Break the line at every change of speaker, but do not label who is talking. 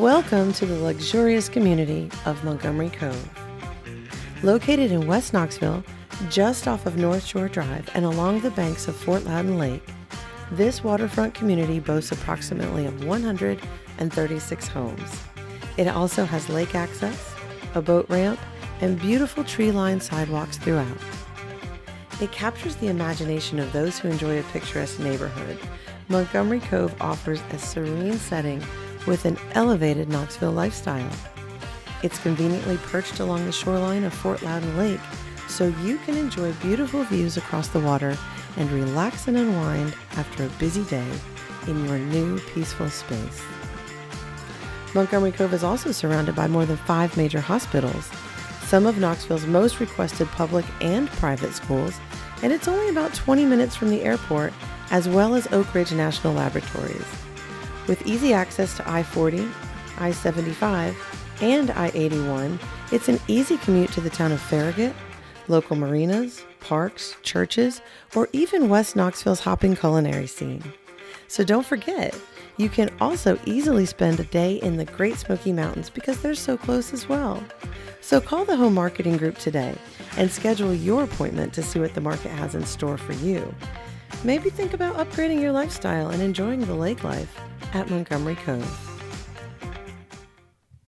Welcome to the luxurious community of Montgomery Cove. Located in West Knoxville, just off of North Shore Drive and along the banks of Fort Loudoun Lake, this waterfront community boasts approximately of 136 homes. It also has lake access, a boat ramp, and beautiful tree-lined sidewalks throughout. It captures the imagination of those who enjoy a picturesque neighborhood. Montgomery Cove offers a serene setting with an elevated Knoxville lifestyle. It's conveniently perched along the shoreline of Fort Loudoun Lake, so you can enjoy beautiful views across the water and relax and unwind after a busy day in your new peaceful space. Montgomery Cove is also surrounded by more than five major hospitals, some of Knoxville's most requested public and private schools, and it's only about 20 minutes from the airport, as well as Oak Ridge National Laboratories. With easy access to I 40, I 75, and I 81, it's an easy commute to the town of Farragut, local marinas, parks, churches, or even West Knoxville's hopping culinary scene. So don't forget, you can also easily spend a day in the Great Smoky Mountains because they're so close as well. So call the home marketing group today and schedule your appointment to see what the market has in store for you. Maybe think about upgrading your lifestyle and enjoying the lake life at Montgomery Cove.